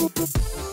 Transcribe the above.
Música